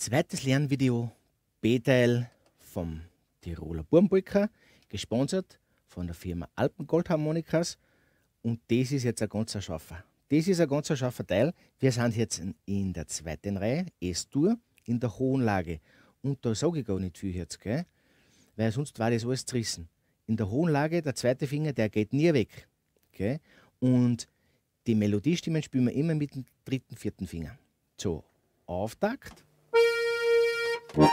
Zweites Lernvideo, B-Teil vom Tiroler Burmbolker, gesponsert von der Firma Alpengoldharmonikas. Und das ist jetzt ein ganz scharfer. Das ist ein ganz scharfer Teil. Wir sind jetzt in der zweiten Reihe, S-Dur, in der hohen Lage. Und da sage ich gar nicht viel jetzt, gell? weil sonst war das alles zerrissen. In der hohen Lage, der zweite Finger, der geht nie weg. Gell? Und die Melodiestimmen spielen wir immer mit dem dritten, vierten Finger. So, Auftakt. you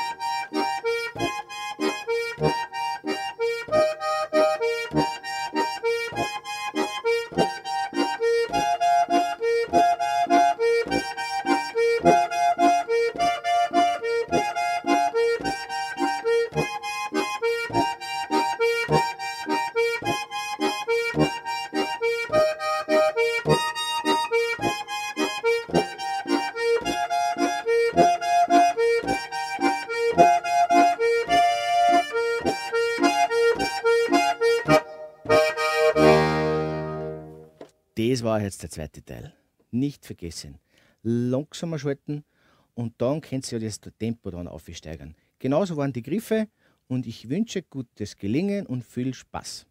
Das war jetzt der zweite Teil. Nicht vergessen. Langsamer schalten und dann könnt ihr das Tempo dann aufsteigern. Genauso waren die Griffe und ich wünsche gutes Gelingen und viel Spaß.